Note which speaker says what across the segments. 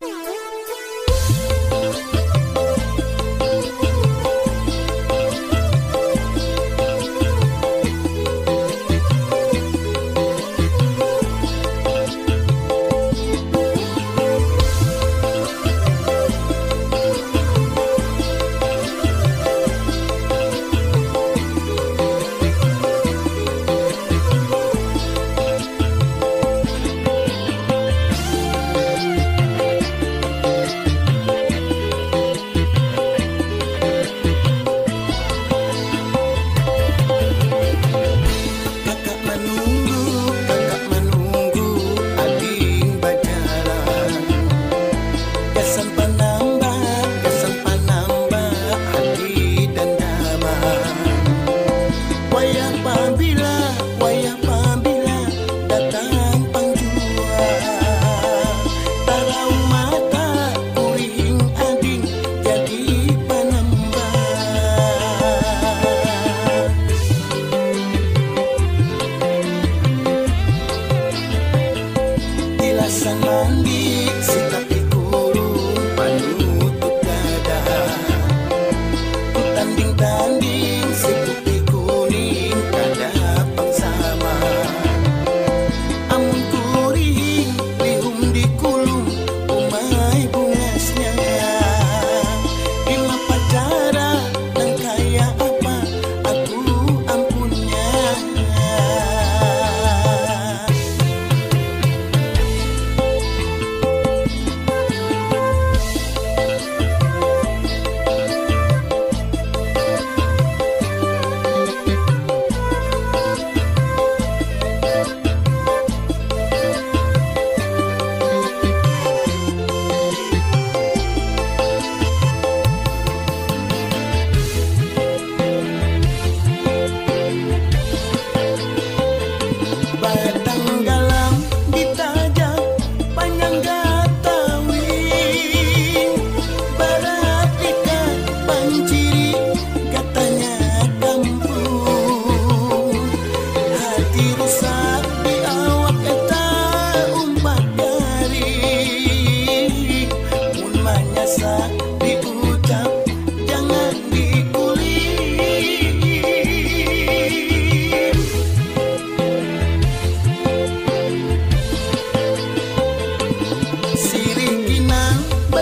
Speaker 1: Yeah.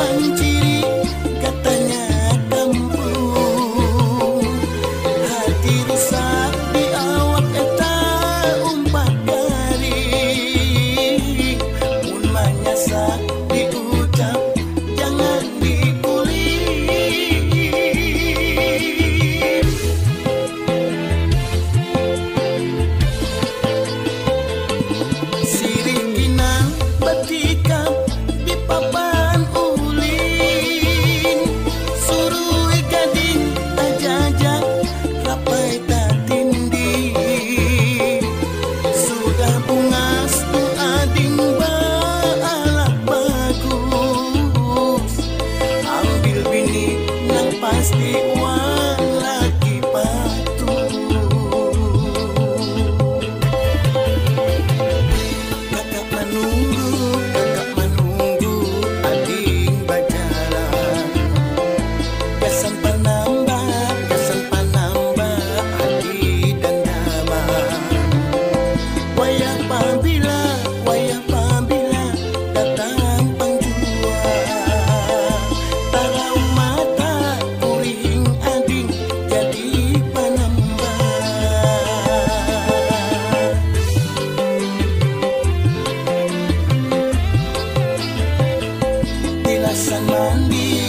Speaker 1: bằng chi and lonely